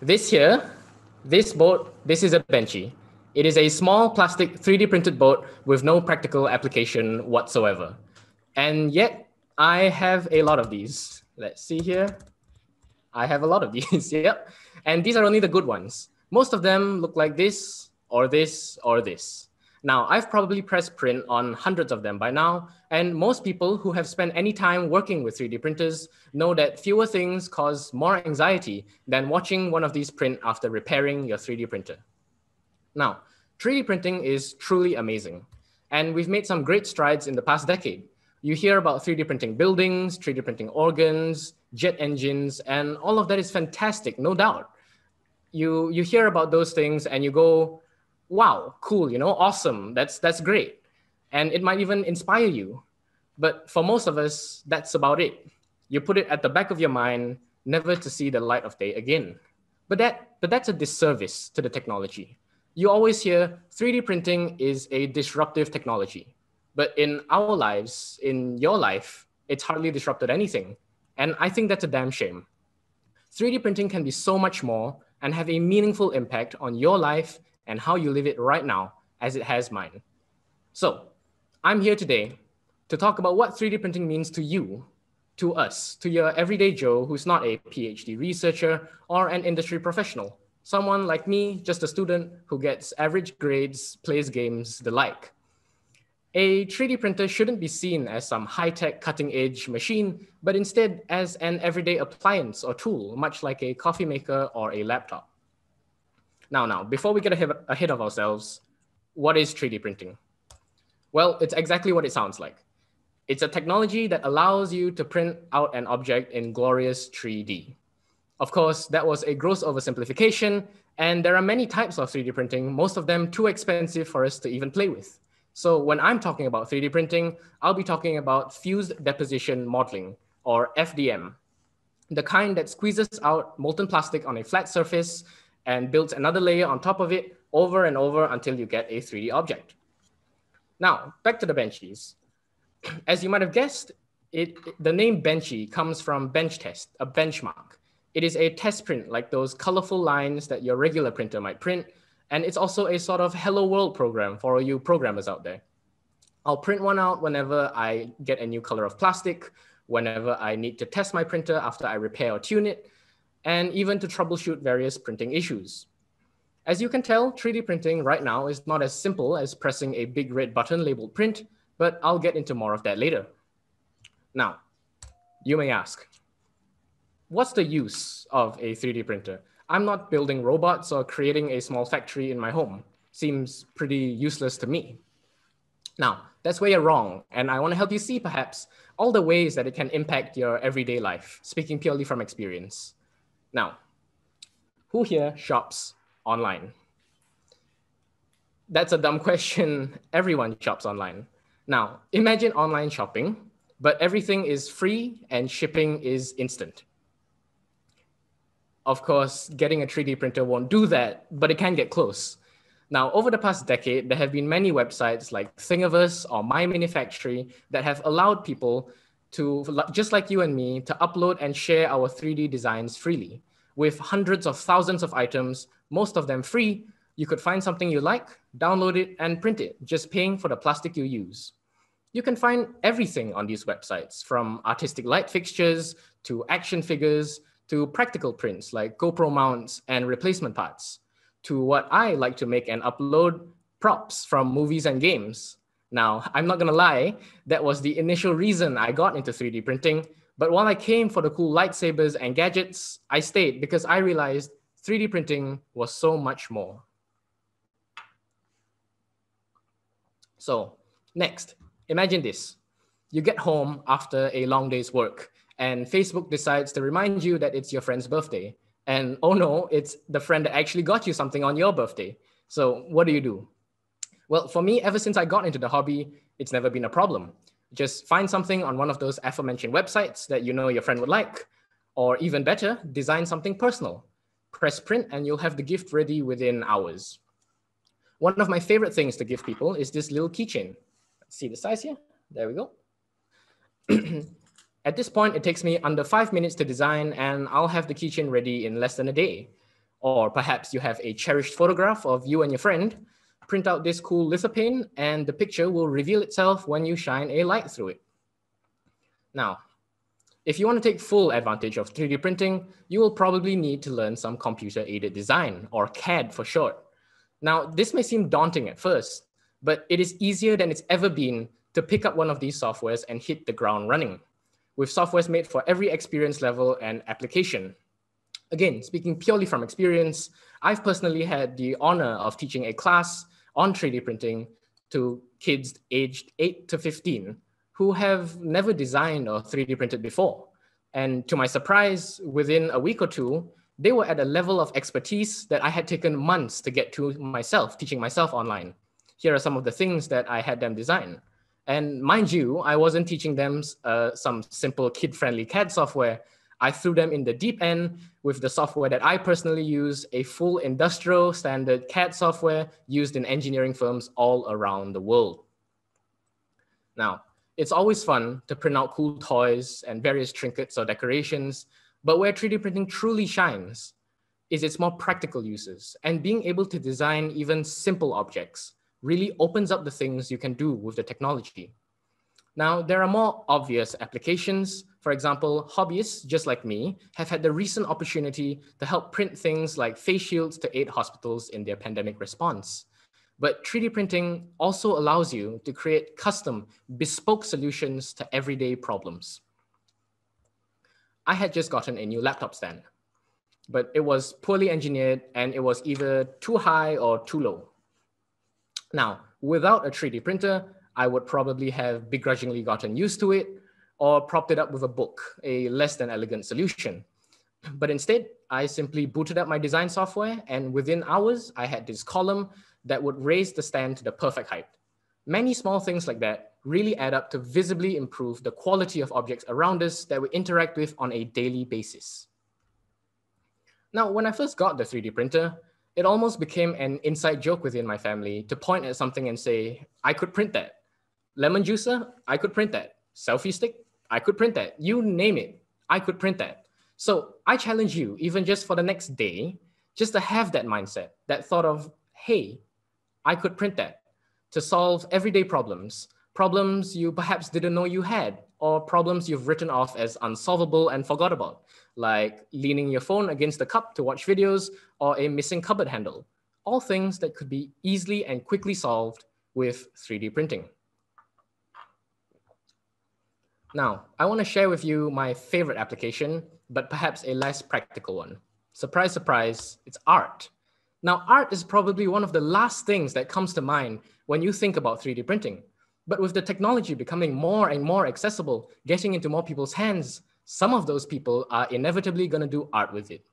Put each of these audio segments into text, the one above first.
this here, this boat, this is a Benchy. It is a small plastic 3D printed boat with no practical application whatsoever. And yet I have a lot of these. Let's see here. I have a lot of these, yep. And these are only the good ones. Most of them look like this, or this, or this. Now, I've probably pressed print on hundreds of them by now, and most people who have spent any time working with 3D printers know that fewer things cause more anxiety than watching one of these print after repairing your 3D printer. Now, 3D printing is truly amazing, and we've made some great strides in the past decade. You hear about 3D printing buildings, 3D printing organs, jet engines, and all of that is fantastic, no doubt. You, you hear about those things and you go, wow, cool, you know, awesome, that's, that's great. And it might even inspire you. But for most of us, that's about it. You put it at the back of your mind, never to see the light of day again. But, that, but that's a disservice to the technology you always hear 3D printing is a disruptive technology. But in our lives, in your life, it's hardly disrupted anything. And I think that's a damn shame. 3D printing can be so much more and have a meaningful impact on your life and how you live it right now, as it has mine. So, I'm here today to talk about what 3D printing means to you, to us, to your everyday Joe who's not a PhD researcher or an industry professional someone like me, just a student who gets average grades, plays games, the like. A 3D printer shouldn't be seen as some high-tech cutting-edge machine, but instead as an everyday appliance or tool, much like a coffee maker or a laptop. Now, now, before we get ahead of ourselves, what is 3D printing? Well, it's exactly what it sounds like. It's a technology that allows you to print out an object in glorious 3D. Of course, that was a gross oversimplification, and there are many types of 3D printing, most of them too expensive for us to even play with. So when I'm talking about 3D printing, I'll be talking about fused deposition modeling, or FDM, the kind that squeezes out molten plastic on a flat surface and builds another layer on top of it over and over until you get a 3D object. Now, back to the benchies. As you might have guessed, it, the name Benchy comes from bench test, a benchmark. It is a test print, like those colorful lines that your regular printer might print. And it's also a sort of hello world program for all you programmers out there. I'll print one out whenever I get a new color of plastic, whenever I need to test my printer after I repair or tune it, and even to troubleshoot various printing issues. As you can tell, 3D printing right now is not as simple as pressing a big red button labeled print, but I'll get into more of that later. Now, you may ask, what's the use of a 3D printer? I'm not building robots or creating a small factory in my home. Seems pretty useless to me. Now, that's where you're wrong, and I want to help you see perhaps all the ways that it can impact your everyday life, speaking purely from experience. Now, who here shops online? That's a dumb question. Everyone shops online. Now, imagine online shopping, but everything is free and shipping is instant. Of course, getting a 3D printer won't do that, but it can get close. Now, over the past decade, there have been many websites like Thingiverse or My that have allowed people to, just like you and me, to upload and share our 3D designs freely. With hundreds of thousands of items, most of them free, you could find something you like, download it, and print it, just paying for the plastic you use. You can find everything on these websites, from artistic light fixtures to action figures to practical prints like GoPro mounts and replacement parts, to what I like to make and upload props from movies and games. Now, I'm not gonna lie, that was the initial reason I got into 3D printing. But while I came for the cool lightsabers and gadgets, I stayed because I realized 3D printing was so much more. So, next, imagine this. You get home after a long day's work and Facebook decides to remind you that it's your friend's birthday. And oh no, it's the friend that actually got you something on your birthday. So what do you do? Well, for me, ever since I got into the hobby, it's never been a problem. Just find something on one of those aforementioned websites that you know your friend would like, or even better, design something personal. Press print and you'll have the gift ready within hours. One of my favorite things to give people is this little keychain. See the size here? There we go. At this point, it takes me under five minutes to design and I'll have the keychain ready in less than a day. Or perhaps you have a cherished photograph of you and your friend, print out this cool lithophane and the picture will reveal itself when you shine a light through it. Now, if you want to take full advantage of 3D printing, you will probably need to learn some computer aided design or CAD for short. Now, this may seem daunting at first, but it is easier than it's ever been to pick up one of these softwares and hit the ground running with softwares made for every experience level and application. Again, speaking purely from experience, I've personally had the honor of teaching a class on 3D printing to kids aged 8 to 15 who have never designed or 3D printed before. And to my surprise, within a week or two, they were at a level of expertise that I had taken months to get to myself, teaching myself online. Here are some of the things that I had them design. And mind you, I wasn't teaching them uh, some simple kid-friendly CAD software. I threw them in the deep end with the software that I personally use, a full industrial standard CAD software used in engineering firms all around the world. Now, it's always fun to print out cool toys and various trinkets or decorations, but where 3D printing truly shines is its more practical uses and being able to design even simple objects really opens up the things you can do with the technology. Now, there are more obvious applications. For example, hobbyists just like me have had the recent opportunity to help print things like face shields to aid hospitals in their pandemic response. But 3D printing also allows you to create custom, bespoke solutions to everyday problems. I had just gotten a new laptop stand, but it was poorly engineered and it was either too high or too low. Now, without a 3D printer, I would probably have begrudgingly gotten used to it or propped it up with a book, a less than elegant solution. But instead, I simply booted up my design software and within hours, I had this column that would raise the stand to the perfect height. Many small things like that really add up to visibly improve the quality of objects around us that we interact with on a daily basis. Now, when I first got the 3D printer, it almost became an inside joke within my family to point at something and say, I could print that. Lemon juicer, I could print that. Selfie stick, I could print that. You name it, I could print that. So I challenge you, even just for the next day, just to have that mindset, that thought of, hey, I could print that to solve everyday problems, problems you perhaps didn't know you had, or problems you've written off as unsolvable and forgot about like leaning your phone against the cup to watch videos or a missing cupboard handle, all things that could be easily and quickly solved with 3D printing. Now, I want to share with you my favorite application, but perhaps a less practical one. Surprise, surprise, it's art. Now, art is probably one of the last things that comes to mind when you think about 3D printing. But with the technology becoming more and more accessible, getting into more people's hands, some of those people are inevitably going to do art with it.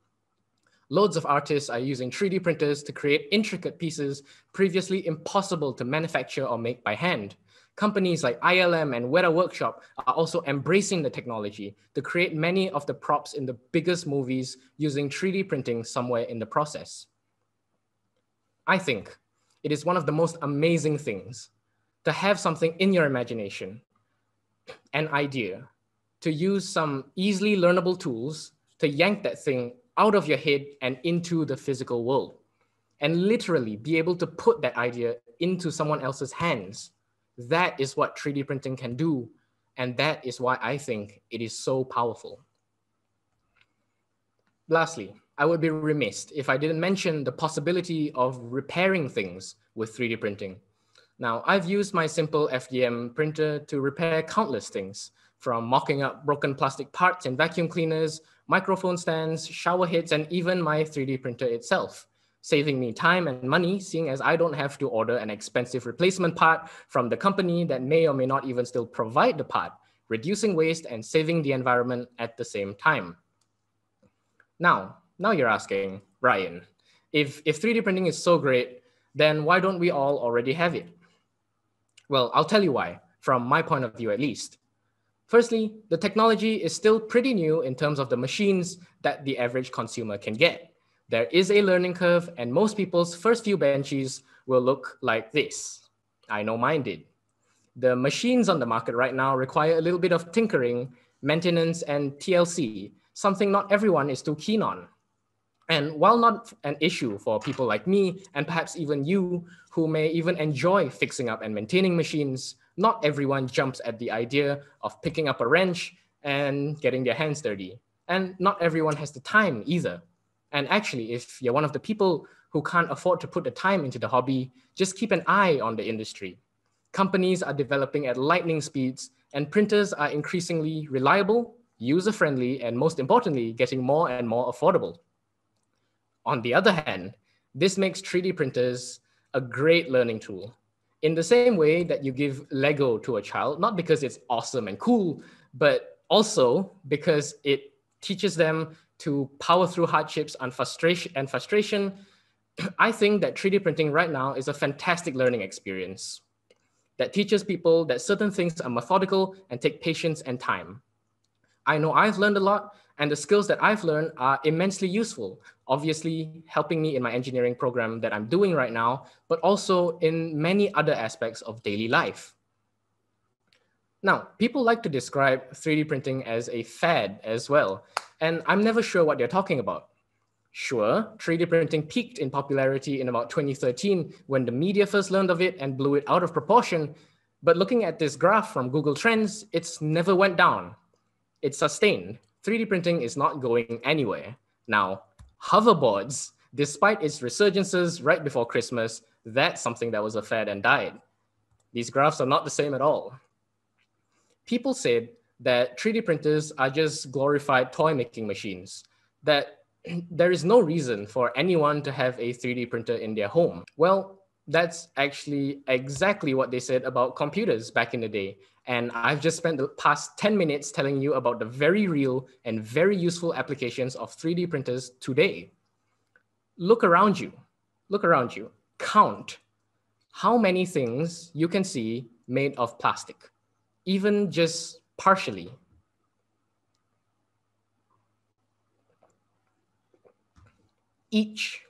Loads of artists are using 3D printers to create intricate pieces previously impossible to manufacture or make by hand. Companies like ILM and Weta Workshop are also embracing the technology to create many of the props in the biggest movies using 3D printing somewhere in the process. I think it is one of the most amazing things to have something in your imagination, an idea, to use some easily learnable tools to yank that thing out of your head and into the physical world and literally be able to put that idea into someone else's hands. That is what 3D printing can do. And that is why I think it is so powerful. Lastly, I would be remiss if I didn't mention the possibility of repairing things with 3D printing. Now, I've used my simple FDM printer to repair countless things, from mocking up broken plastic parts in vacuum cleaners, microphone stands, shower heads, and even my 3D printer itself, saving me time and money, seeing as I don't have to order an expensive replacement part from the company that may or may not even still provide the part, reducing waste and saving the environment at the same time. Now, now you're asking, Ryan, if, if 3D printing is so great, then why don't we all already have it? Well, I'll tell you why, from my point of view at least. Firstly, the technology is still pretty new in terms of the machines that the average consumer can get. There is a learning curve and most people's first few benches will look like this. I know mine did. The machines on the market right now require a little bit of tinkering, maintenance, and TLC, something not everyone is too keen on. And while not an issue for people like me, and perhaps even you, who may even enjoy fixing up and maintaining machines, not everyone jumps at the idea of picking up a wrench and getting their hands dirty. And not everyone has the time either. And actually, if you're one of the people who can't afford to put the time into the hobby, just keep an eye on the industry. Companies are developing at lightning speeds, and printers are increasingly reliable, user friendly, and most importantly, getting more and more affordable. On the other hand, this makes 3D printers a great learning tool. In the same way that you give Lego to a child, not because it's awesome and cool, but also because it teaches them to power through hardships and frustration and frustration, I think that 3D printing right now is a fantastic learning experience that teaches people that certain things are methodical and take patience and time. I know I've learned a lot, and the skills that I've learned are immensely useful, obviously helping me in my engineering program that I'm doing right now, but also in many other aspects of daily life. Now, people like to describe 3D printing as a fad as well, and I'm never sure what they're talking about. Sure, 3D printing peaked in popularity in about 2013 when the media first learned of it and blew it out of proportion, but looking at this graph from Google Trends, it's never went down. It's sustained. 3D printing is not going anywhere. Now, hoverboards, despite its resurgences right before Christmas, that's something that was a fad and died. These graphs are not the same at all. People said that 3D printers are just glorified toy making machines, that there is no reason for anyone to have a 3D printer in their home. Well, that's actually exactly what they said about computers back in the day. And I've just spent the past 10 minutes telling you about the very real and very useful applications of 3D printers today. Look around you, look around you, count how many things you can see made of plastic, even just partially. Each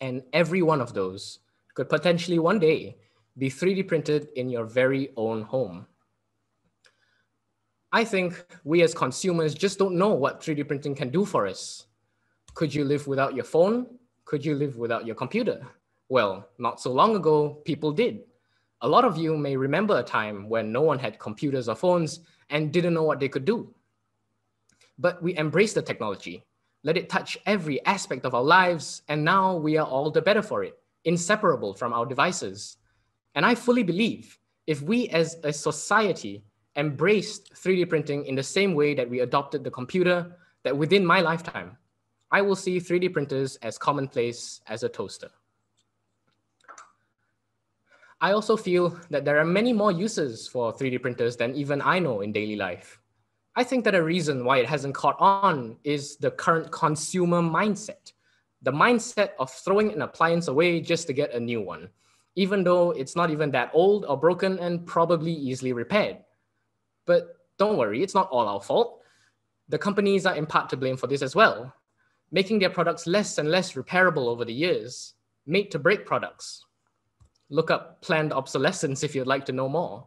and every one of those could potentially one day be 3D printed in your very own home. I think we as consumers just don't know what 3D printing can do for us. Could you live without your phone? Could you live without your computer? Well, not so long ago, people did. A lot of you may remember a time when no one had computers or phones and didn't know what they could do. But we embraced the technology, let it touch every aspect of our lives, and now we are all the better for it, inseparable from our devices. And I fully believe if we as a society embraced 3D printing in the same way that we adopted the computer, that within my lifetime, I will see 3D printers as commonplace as a toaster. I also feel that there are many more uses for 3D printers than even I know in daily life. I think that a reason why it hasn't caught on is the current consumer mindset. The mindset of throwing an appliance away just to get a new one, even though it's not even that old or broken and probably easily repaired. But don't worry, it's not all our fault. The companies are in part to blame for this as well, making their products less and less repairable over the years, made to break products. Look up planned obsolescence if you'd like to know more.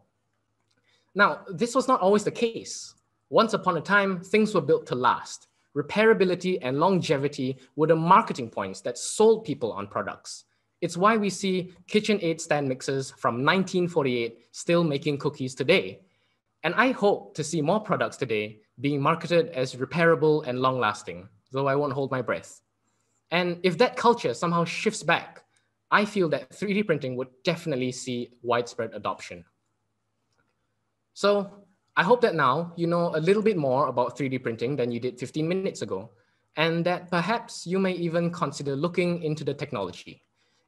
Now, this was not always the case. Once upon a time, things were built to last. Repairability and longevity were the marketing points that sold people on products. It's why we see KitchenAid stand mixers from 1948 still making cookies today, and I hope to see more products today being marketed as repairable and long lasting, though I won't hold my breath. And if that culture somehow shifts back, I feel that 3D printing would definitely see widespread adoption. So I hope that now you know a little bit more about 3D printing than you did 15 minutes ago, and that perhaps you may even consider looking into the technology.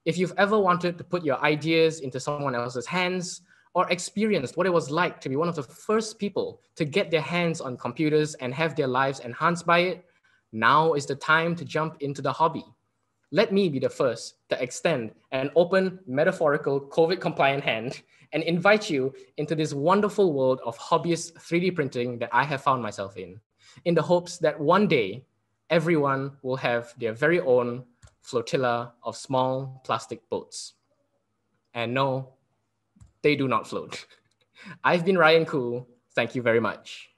If you've ever wanted to put your ideas into someone else's hands, or experienced what it was like to be one of the first people to get their hands on computers and have their lives enhanced by it, now is the time to jump into the hobby. Let me be the first to extend an open, metaphorical, COVID compliant hand and invite you into this wonderful world of hobbyist 3D printing that I have found myself in, in the hopes that one day everyone will have their very own flotilla of small plastic boats. And no, they do not float. I've been Ryan Khoo. Thank you very much.